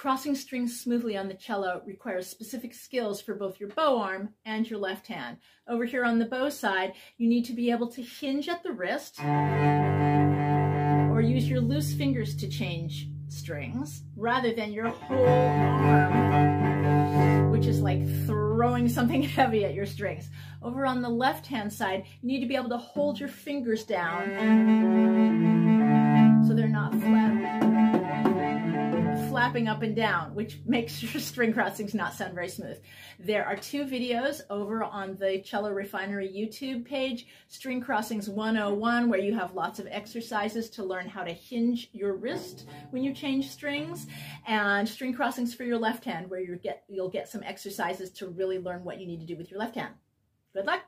Crossing strings smoothly on the cello requires specific skills for both your bow arm and your left hand. Over here on the bow side, you need to be able to hinge at the wrist or use your loose fingers to change strings rather than your whole arm, which is like throwing something heavy at your strings. Over on the left-hand side, you need to be able to hold your fingers down up and down, which makes your string crossings not sound very smooth. There are two videos over on the Cello Refinery YouTube page, String Crossings 101, where you have lots of exercises to learn how to hinge your wrist when you change strings, and String Crossings for your left hand, where you get, you'll get some exercises to really learn what you need to do with your left hand. Good luck!